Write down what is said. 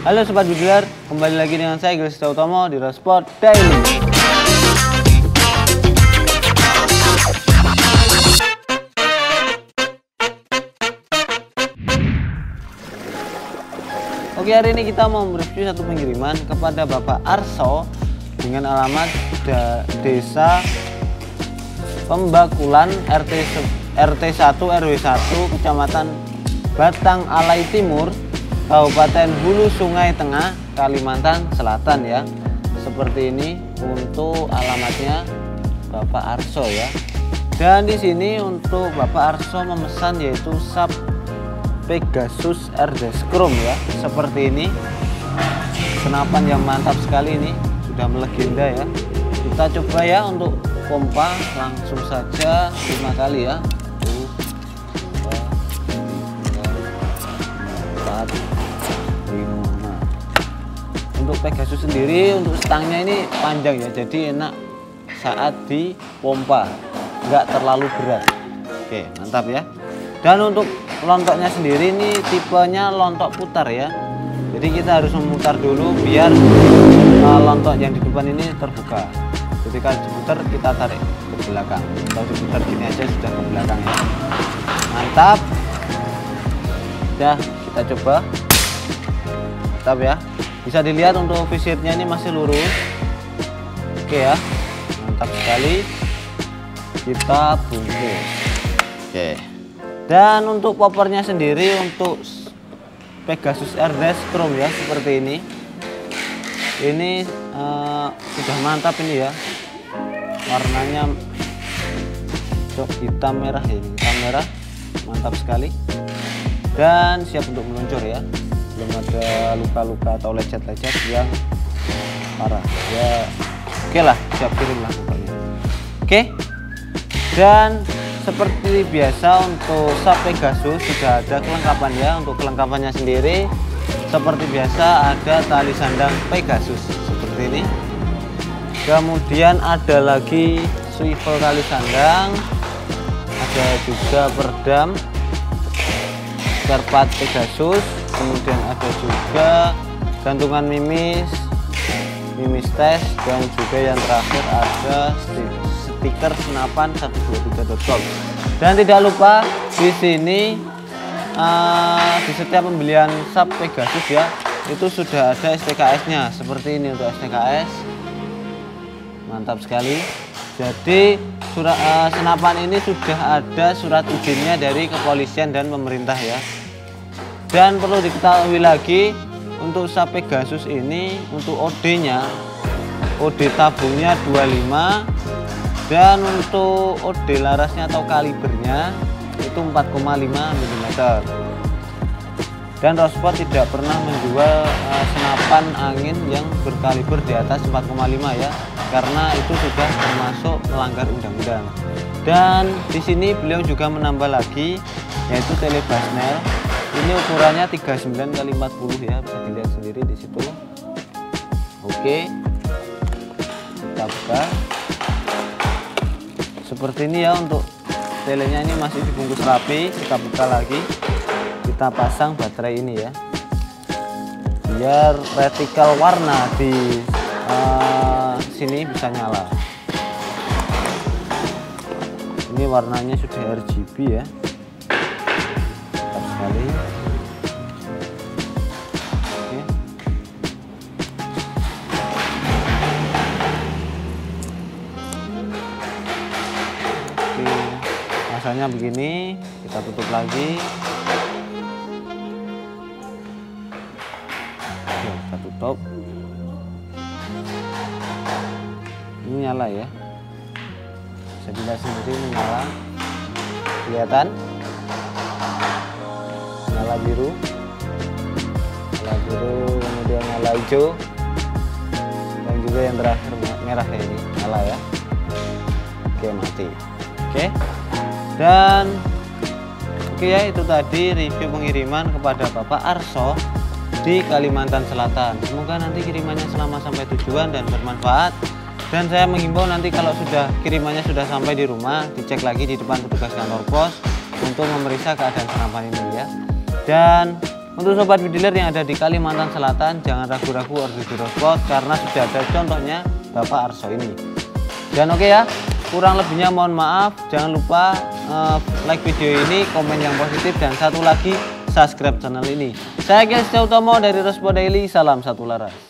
Halo Sobat Budiler, kembali lagi dengan saya Gilles Utomo di Rosport Daily. Oke hari ini kita mau mereview satu pengiriman kepada Bapak Arso dengan alamat Desa Pembakulan RT RT 1 RW 1 Kecamatan Batang Alai Timur Kabupaten Hulu Sungai Tengah Kalimantan Selatan ya. Seperti ini untuk alamatnya Bapak Arso ya. Dan di sini untuk Bapak Arso memesan yaitu sub Pegasus RD Chrome ya. Seperti ini. Senapan yang mantap sekali ini. Sudah melegenda ya. Kita coba ya untuk pompa langsung saja. Lima kali ya untuk Pegasus sendiri untuk stangnya ini panjang ya jadi enak saat dipompa nggak terlalu berat. Oke mantap ya. Dan untuk lontoknya sendiri ini tipenya lontok putar ya. Jadi kita harus memutar dulu biar uh, lontok yang di depan ini terbuka. Ketika diputar kita tarik ke belakang. Kalau diputar gini aja sudah ke belakang ya. Mantap. Ya kita coba. Mantap ya bisa dilihat untuk visirnya ini masih lurus. Oke ya mantap sekali. Kita bungkus. Oke. Dan untuk poppernya sendiri untuk Pegasus RDS Chrome ya seperti ini. Ini uh, sudah mantap ini ya. Warnanya cok hitam merah ini hitam merah. Mantap sekali. Dan siap untuk meluncur ya belum ada luka-luka atau lecet-lecet yang parah. Ya oke okay lah siap kirim lah oke. Dan seperti biasa untuk sub Pegasus sudah ada kelengkapan ya untuk kelengkapannya sendiri. Seperti biasa ada tali sandang Pegasus seperti ini. Kemudian ada lagi swivel tali sandang. Ada juga perdam serpat Pegasus kemudian ada juga gantungan mimis mimis tes dan juga yang terakhir ada stiker senapan 123.com dan tidak lupa di sini uh, di setiap pembelian sub Pegasus ya itu sudah ada STKS nya seperti ini untuk STKS mantap sekali. Jadi surat uh, senapan ini sudah ada surat izinnya dari kepolisian dan pemerintah ya dan perlu diketahui lagi untuk sub Pegasus ini untuk OD nya OD tabungnya 25 dan untuk OD larasnya atau kalibernya itu 4,5 mm dan Rosport tidak pernah menjual uh, senapan angin yang berkaliber di atas 4,5 ya karena itu sudah termasuk melanggar undang-undang. Dan di sini beliau juga menambah lagi yaitu telebasnel ini ukurannya 39 kali 40 ya bisa dilihat sendiri di situ. Oke. Kita buka. Seperti ini ya untuk telenya ini masih dibungkus rapi. Kita buka lagi. Kita pasang baterai ini ya. Biar vertikal warna di uh, sini bisa nyala. Ini warnanya sudah RGB ya sekali. Masanya begini kita tutup lagi. Oke, kita tutup. Ini nyala ya. Bisa dilihat sendiri ini nyala. Kelihatan nyala biru. Nyala biru kemudian nyala hijau. Dan juga yang terakhir merah ini nyala ya. Oke mati. Oke. Dan oke ya itu tadi review pengiriman kepada Bapak Arso di Kalimantan Selatan. Semoga nanti kirimannya selama sampai tujuan dan bermanfaat. Dan saya mengimbau nanti kalau sudah kirimannya sudah sampai di rumah dicek lagi di depan petugas kantor pos untuk memeriksa keadaan senapan ini ya dan Untuk sobat widiler yang ada di Kalimantan Selatan, jangan ragu-ragu order di Rospot karena sudah ada contohnya Bapak Arso ini. Dan oke okay ya, kurang lebihnya mohon maaf. Jangan lupa uh, like video ini, komen yang positif, dan satu lagi subscribe channel ini. Saya Kias Utomo dari Rospot Daily, salam satu laras.